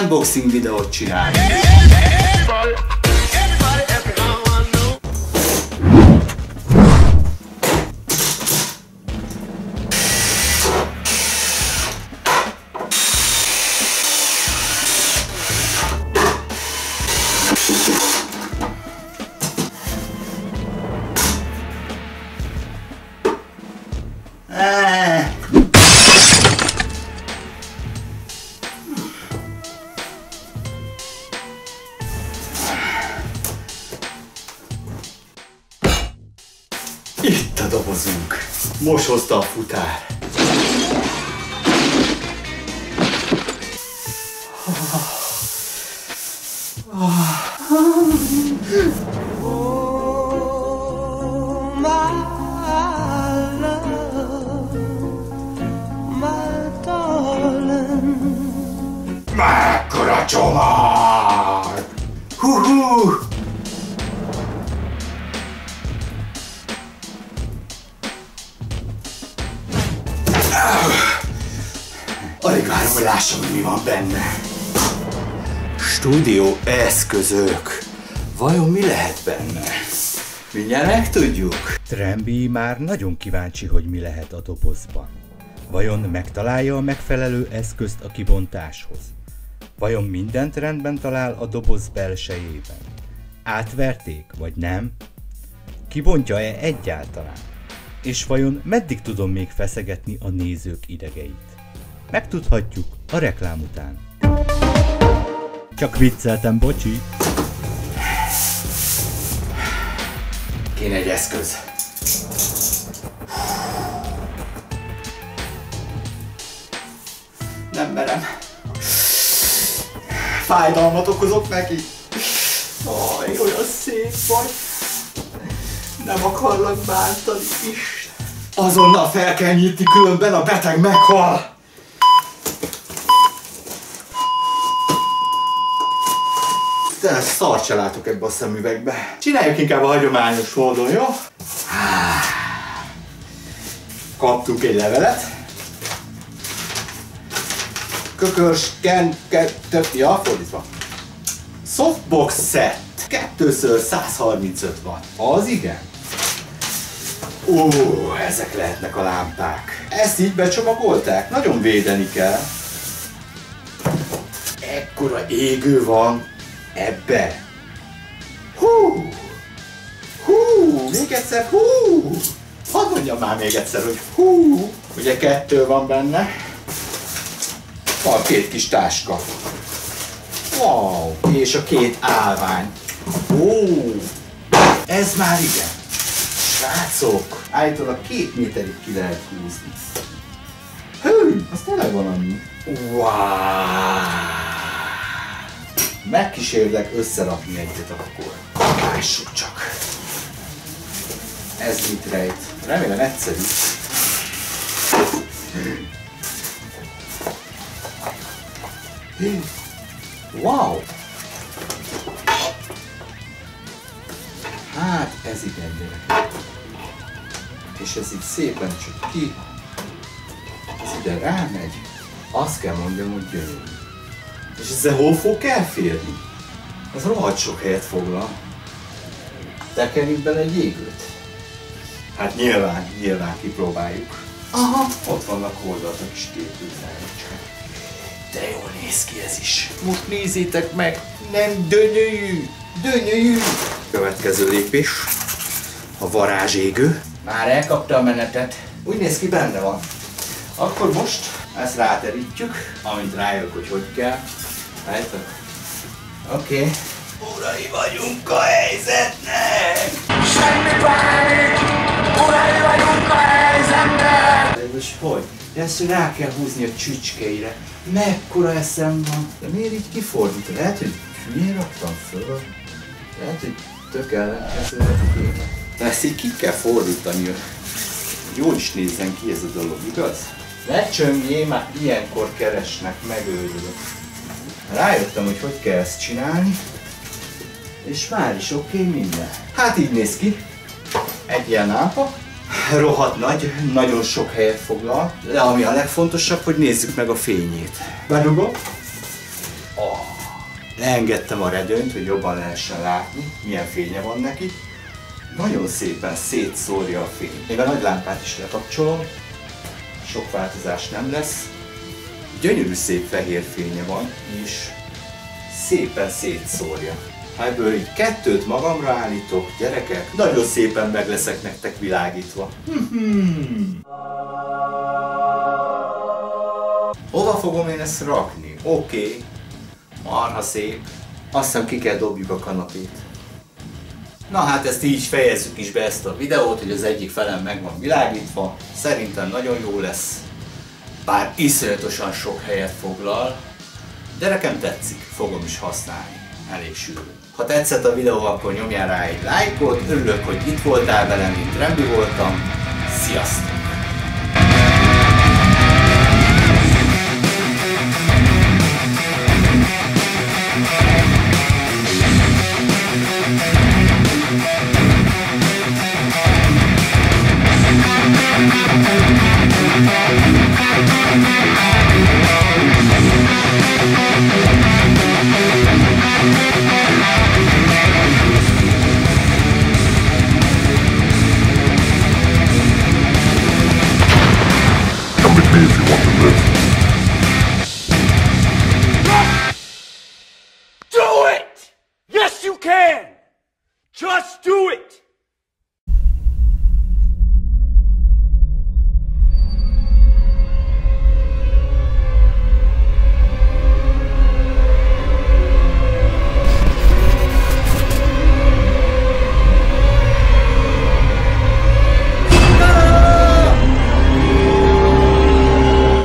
unboxing videót csinálni. Ah. Itt a dobozunk. Most hozta a futár. Mekkora csomag! Hú-hú! Alig várom, hogy lássam, hogy mi van benne. Stúdió eszközök. Vajon mi lehet benne? Mindjárt megtudjuk. Trembi már nagyon kíváncsi, hogy mi lehet a dobozban. Vajon megtalálja a megfelelő eszközt a kibontáshoz? Vajon mindent rendben talál a doboz belsejében? Átverték, vagy nem? Kibontja-e egyáltalán? És vajon meddig tudom még feszegetni a nézők idegeit? Megtudhatjuk a reklám után. Csak vicceltem, bocsi! Kéne egy eszköz. Nem merem. Fájdalmat okozok neki. Aj, olyan szép vagy. Nem akarlak bántani is. Azonnal fel kell nyitni, különben a beteg meghal. De szart se látok ebbe a szemüvegbe. Csináljuk inkább a hagyományos módon, jó? Kaptunk egy levelet. Kökörs, ken, kettő, ja, fordítva. Softbox set. 2 135 watt. Az igen. Ó, ezek lehetnek a lámpák. Ezt így becsomagolták? Nagyon védeni kell. Ekkora égő van ebbe. Hú! Hú! Még egyszer hú! Hadd mondjam már még egyszer, hogy hú! Ugye kettő van benne. Van két kis táska. Wow! És a két állvány. Ó! Ez már igen. Srácok! Állítólag két méterig ki lehet húzni. Hű! Az tényleg van annyi. Wow! Megkísérlek összerakni egyet akkor. Lássuk csak. Ez mit rejt? Remélem egyszerű. Wow! Hát ez igen gyerekek. És ez így szépen csak ki. Ez ide rámegy. Azt kell mondjam, hogy gyönyörű. És ezzel hol fog elférni? Ez rohadt sok helyet foglal. Tekerjük bele egy égőt? Hát nyilván, nyilván kipróbáljuk. Aha, ott vannak oldalt a kis képűzáricskák. De jól néz ki ez is. Most nézzétek meg, nem dönyöjű, dönyöjű. Következő lépés, a varázségő. Már elkapta a menetet. Úgy néz ki, benne van. Akkor most ezt ráterítjük, amint rájövök, hogy hogy kell. Látjátok? Oké. Okay. Urai vagyunk a helyzetnek! Semmi pánik! Urai vagyunk a helyzetnek! De most hogy? De ezt rá kell húzni a csücskeire. Mekkora eszem van. De miért így kifordítod? Lehet, hogy hülyén raktam föl. Lehet, hogy tök ellenkezőleg kéne. De ezt így ki kell fordítani, jól is nézzen ki ez a dolog, igaz? Ne csöngjél, már ilyenkor keresnek, megőrülök. Rájöttem, hogy hogy kell ezt csinálni, és már is oké okay, minden. Hát így néz ki. Egy ilyen lámpa. Rohadt nagy, nagyon sok helyet foglal, de ami a legfontosabb, hogy nézzük meg a fényét. Bedugom. A Leengedtem a redőnyt, hogy jobban lehessen látni, milyen fénye van neki. Nagyon szépen szétszórja a fény. Még a nagy lámpát is lekapcsolom, sok változás nem lesz. Gyönyörű szép fehér fénye van, és szépen szétszórja. Ha ebből így kettőt magamra állítok, gyerekek, nagyon szépen meg leszek nektek világítva. Hova fogom én ezt rakni? Oké, okay. marha szép. Azt hiszem ki kell dobjuk a kanapét. Na hát ezt így fejezzük is be ezt a videót, hogy az egyik felem meg van világítva. Szerintem nagyon jó lesz. Bár iszonyatosan sok helyet foglal, de nekem tetszik, fogom is használni. Elég sűrű. Ha tetszett a videó, akkor nyomjál rá egy lájkot, örülök, hogy itt voltál velem, mint Rembi voltam. Sziasztok! Just do it!